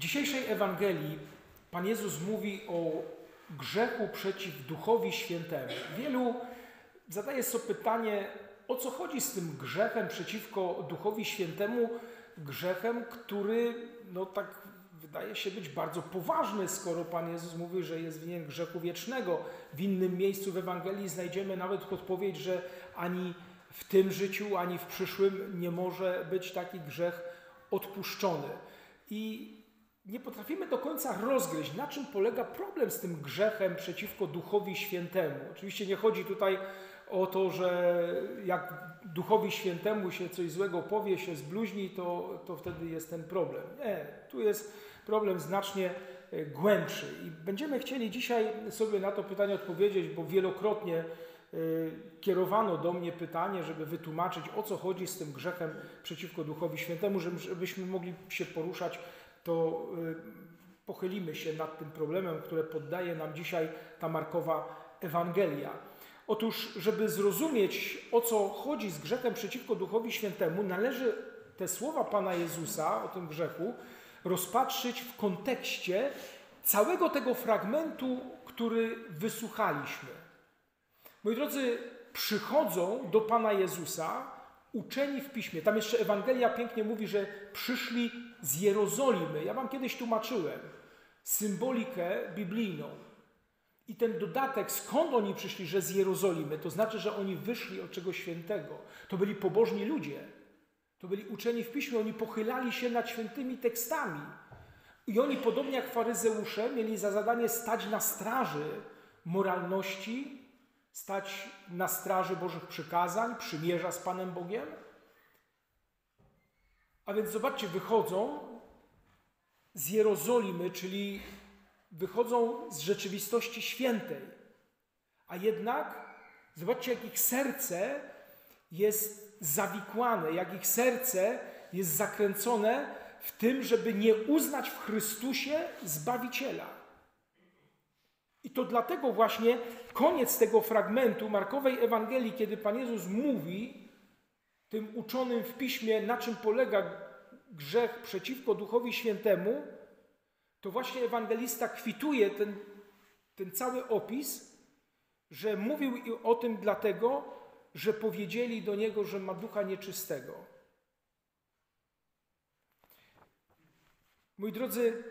dzisiejszej Ewangelii Pan Jezus mówi o grzechu przeciw Duchowi Świętemu. Wielu zadaje sobie pytanie, o co chodzi z tym grzechem przeciwko Duchowi Świętemu, grzechem, który no tak wydaje się być bardzo poważny, skoro Pan Jezus mówi, że jest winien grzechu wiecznego. W innym miejscu w Ewangelii znajdziemy nawet odpowiedź, że ani w tym życiu, ani w przyszłym nie może być taki grzech odpuszczony. I nie potrafimy do końca rozgryźć, na czym polega problem z tym grzechem przeciwko Duchowi Świętemu. Oczywiście nie chodzi tutaj o to, że jak Duchowi Świętemu się coś złego powie, się zbluźni, to, to wtedy jest ten problem. Nie, tu jest problem znacznie e, głębszy. I będziemy chcieli dzisiaj sobie na to pytanie odpowiedzieć, bo wielokrotnie e, kierowano do mnie pytanie, żeby wytłumaczyć, o co chodzi z tym grzechem przeciwko Duchowi Świętemu, żebyśmy mogli się poruszać, to e, pochylimy się nad tym problemem, które poddaje nam dzisiaj ta Markowa Ewangelia. Otóż, żeby zrozumieć, o co chodzi z grzechem przeciwko Duchowi Świętemu, należy te słowa Pana Jezusa o tym grzechu rozpatrzyć w kontekście całego tego fragmentu, który wysłuchaliśmy. Moi drodzy, przychodzą do Pana Jezusa uczeni w piśmie. Tam jeszcze Ewangelia pięknie mówi, że przyszli z Jerozolimy. Ja Wam kiedyś tłumaczyłem symbolikę biblijną. I ten dodatek, skąd oni przyszli, że z Jerozolimy, to znaczy, że oni wyszli od czegoś świętego. To byli pobożni ludzie. To byli uczeni w piśmie, oni pochylali się nad świętymi tekstami. I oni, podobnie jak faryzeusze, mieli za zadanie stać na straży moralności, stać na straży Bożych przykazań, przymierza z Panem Bogiem. A więc zobaczcie, wychodzą z Jerozolimy, czyli wychodzą z rzeczywistości świętej. A jednak, zobaczcie, jak ich serce jest zawikłane, jak ich serce jest zakręcone w tym, żeby nie uznać w Chrystusie Zbawiciela. I to dlatego właśnie koniec tego fragmentu Markowej Ewangelii, kiedy Pan Jezus mówi tym uczonym w piśmie, na czym polega grzech przeciwko Duchowi Świętemu, to właśnie ewangelista kwituje ten, ten cały opis, że mówił o tym dlatego, że powiedzieli do niego, że ma ducha nieczystego. Moi drodzy,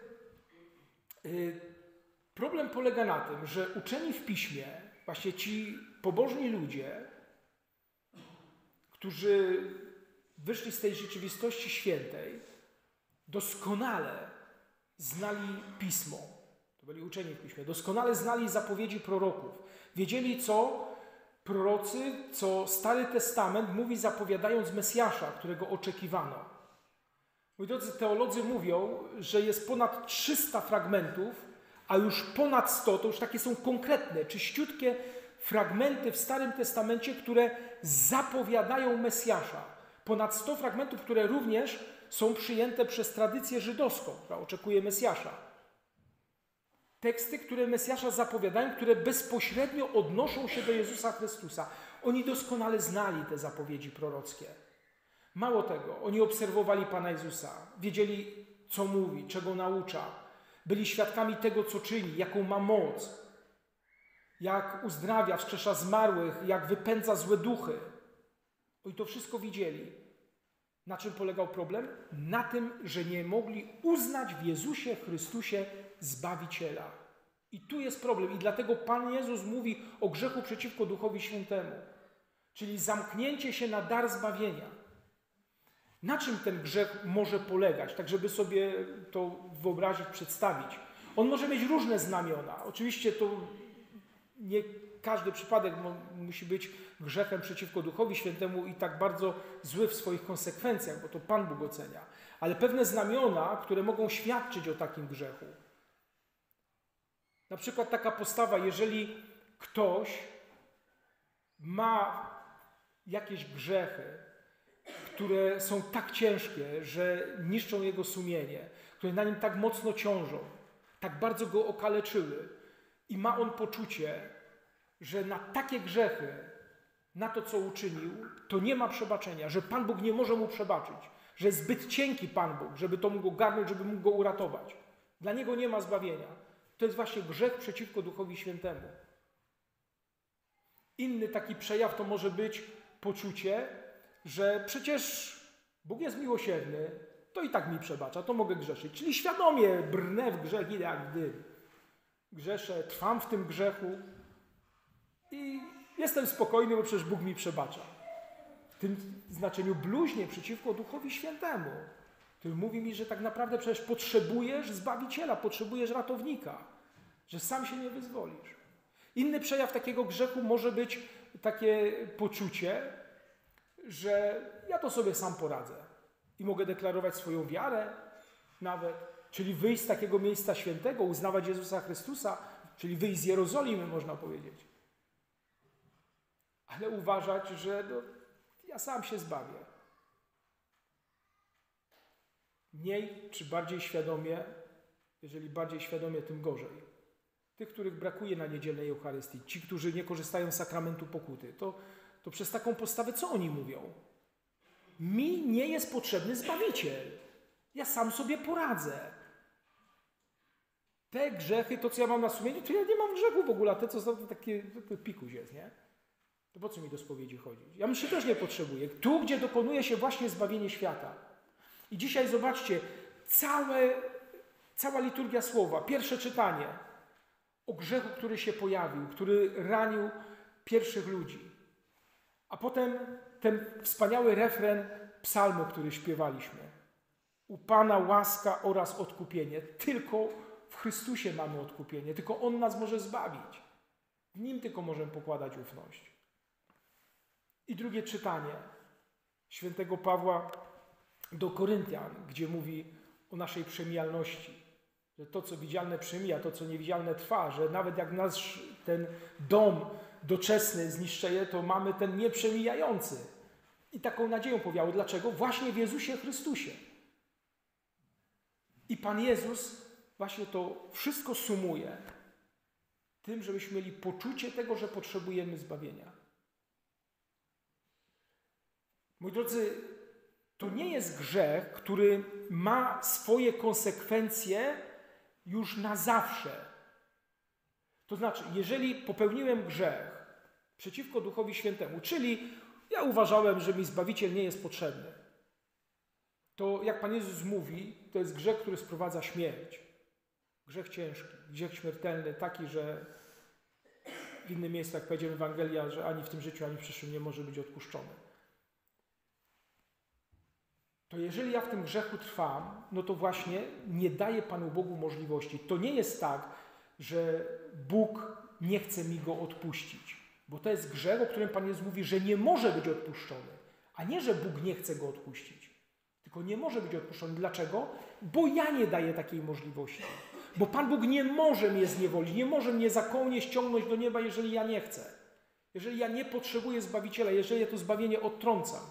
y, problem polega na tym, że uczeni w piśmie, właśnie ci pobożni ludzie, którzy wyszli z tej rzeczywistości świętej, doskonale znali pismo. To byli uczeni w piśmie. Doskonale znali zapowiedzi proroków. Wiedzieli, co prorocy, co Stary Testament mówi, zapowiadając Mesjasza, którego oczekiwano. Moi drodzy teolodzy mówią, że jest ponad 300 fragmentów, a już ponad 100 to już takie są konkretne, czyściutkie fragmenty w Starym Testamencie, które zapowiadają Mesjasza. Ponad 100 fragmentów, które również są przyjęte przez tradycję żydowską, która oczekuje Mesjasza. Teksty, które Mesjasza zapowiadają, które bezpośrednio odnoszą się do Jezusa Chrystusa. Oni doskonale znali te zapowiedzi prorockie. Mało tego, oni obserwowali Pana Jezusa, wiedzieli, co mówi, czego naucza, byli świadkami tego, co czyni, jaką ma moc, jak uzdrawia, wskrzesza zmarłych, jak wypędza złe duchy. Oni to wszystko widzieli. Na czym polegał problem? Na tym, że nie mogli uznać w Jezusie Chrystusie Zbawiciela. I tu jest problem. I dlatego Pan Jezus mówi o grzechu przeciwko Duchowi Świętemu. Czyli zamknięcie się na dar zbawienia. Na czym ten grzech może polegać? Tak, żeby sobie to wyobrazić, przedstawić. On może mieć różne znamiona. Oczywiście to nie każdy przypadek musi być grzechem przeciwko Duchowi Świętemu i tak bardzo zły w swoich konsekwencjach, bo to Pan Bóg ocenia. Ale pewne znamiona, które mogą świadczyć o takim grzechu. Na przykład taka postawa, jeżeli ktoś ma jakieś grzechy, które są tak ciężkie, że niszczą jego sumienie, które na nim tak mocno ciążą, tak bardzo go okaleczyły, i ma on poczucie, że na takie grzechy, na to, co uczynił, to nie ma przebaczenia, że Pan Bóg nie może mu przebaczyć, że zbyt cienki Pan Bóg, żeby to mógł ogarnąć, żeby mógł go uratować. Dla niego nie ma zbawienia. To jest właśnie grzech przeciwko Duchowi Świętemu. Inny taki przejaw to może być poczucie, że przecież Bóg jest miłosierny, to i tak mi przebacza, to mogę grzeszyć. Czyli świadomie brnę w grzech, idę jak dym. Grzeszę, trwam w tym grzechu i jestem spokojny, bo przecież Bóg mi przebacza. W tym znaczeniu bluźnie przeciwko Duchowi Świętemu, który mówi mi, że tak naprawdę przecież potrzebujesz Zbawiciela, potrzebujesz ratownika, że sam się nie wyzwolisz. Inny przejaw takiego grzechu może być takie poczucie, że ja to sobie sam poradzę i mogę deklarować swoją wiarę nawet, czyli wyjść z takiego miejsca świętego, uznawać Jezusa Chrystusa, czyli wyjść z Jerozolimy, można powiedzieć. Ale uważać, że no, ja sam się zbawię. Mniej czy bardziej świadomie, jeżeli bardziej świadomie, tym gorzej. Tych, których brakuje na niedzielnej Eucharystii, ci, którzy nie korzystają z sakramentu pokuty, to, to przez taką postawę co oni mówią? Mi nie jest potrzebny Zbawiciel. Ja sam sobie poradzę. Te grzechy, to co ja mam na sumieniu, to ja nie mam grzechu w ogóle. Te, co to takie pikuś jest, nie? To po co mi do spowiedzi chodzić? Ja myślę, też nie potrzebuję. Tu, gdzie dokonuje się właśnie zbawienie świata. I dzisiaj zobaczcie, całe, cała liturgia słowa, pierwsze czytanie o grzechu, który się pojawił, który ranił pierwszych ludzi. A potem ten wspaniały refren psalmu, który śpiewaliśmy. U Pana łaska oraz odkupienie. Tylko w Chrystusie mamy odkupienie, tylko On nas może zbawić. W Nim tylko możemy pokładać ufność. I drugie czytanie świętego Pawła do Koryntian, gdzie mówi o naszej przemijalności. Że to, co widzialne przemija, to, co niewidzialne trwa, że nawet jak nasz ten dom doczesny zniszczeje, to mamy ten nieprzemijający. I taką nadzieją powiało. Dlaczego? Właśnie w Jezusie Chrystusie. I Pan Jezus właśnie to wszystko sumuje tym, żebyśmy mieli poczucie tego, że potrzebujemy zbawienia. Moi drodzy, to nie jest grzech, który ma swoje konsekwencje już na zawsze. To znaczy, jeżeli popełniłem grzech przeciwko Duchowi Świętemu, czyli ja uważałem, że mi Zbawiciel nie jest potrzebny, to jak Pan Jezus mówi, to jest grzech, który sprowadza śmierć. Grzech ciężki, grzech śmiertelny, taki, że w innym miejscu, jak powiedziemy Ewangelia, że ani w tym życiu, ani w przyszłym nie może być odpuszczony. To jeżeli ja w tym grzechu trwam, no to właśnie nie daję Panu Bogu możliwości. To nie jest tak, że Bóg nie chce mi go odpuścić, bo to jest grzech, o którym Pan Jezus mówi, że nie może być odpuszczony, a nie, że Bóg nie chce go odpuścić. Tylko nie może być odpuszczony. Dlaczego? Bo ja nie daję takiej możliwości. Bo Pan Bóg nie może mnie zniewolić, nie może mnie zakonnie ściągnąć do nieba, jeżeli ja nie chcę. Jeżeli ja nie potrzebuję Zbawiciela, jeżeli ja to zbawienie odtrącam.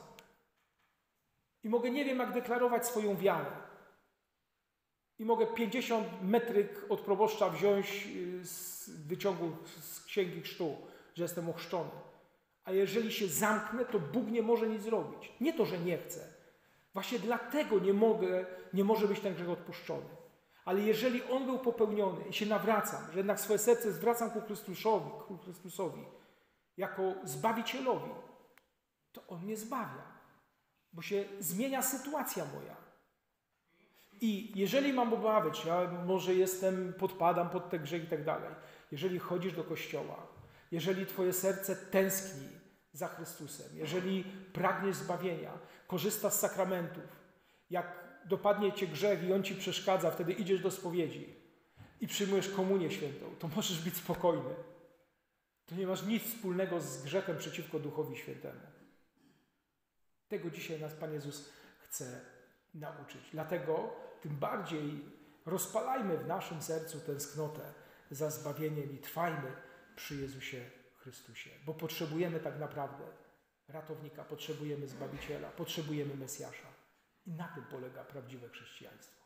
I mogę nie wiem, jak deklarować swoją wiarę. I mogę 50 metryk od proboszcza wziąć y, z wyciągu z księgi chrztu, że jestem ochrzczony. A jeżeli się zamknę, to Bóg nie może nic zrobić. Nie to, że nie chcę. Właśnie dlatego nie mogę, nie może być ten grzech odpuszczony. Ale jeżeli on był popełniony i się nawracam, że jednak swoje serce zwracam ku Chrystusowi, ku Chrystusowi jako Zbawicielowi, to on mnie zbawia. Bo się zmienia sytuacja moja. I jeżeli mam obawy, czy ja może jestem, podpadam pod te grzechy i tak dalej, jeżeli chodzisz do kościoła, jeżeli twoje serce tęskni za Chrystusem, jeżeli pragniesz zbawienia, korzystasz z sakramentów, jak dopadnie cię grzech i on ci przeszkadza, wtedy idziesz do spowiedzi i przyjmujesz komunię świętą, to możesz być spokojny. To nie masz nic wspólnego z grzechem przeciwko Duchowi Świętemu. Tego dzisiaj nas Pan Jezus chce nauczyć. Dlatego tym bardziej rozpalajmy w naszym sercu tęsknotę za zbawieniem i trwajmy przy Jezusie Chrystusie, bo potrzebujemy tak naprawdę ratownika, potrzebujemy Zbawiciela, potrzebujemy Mesjasza. I na tym polega prawdziwe chrześcijaństwo.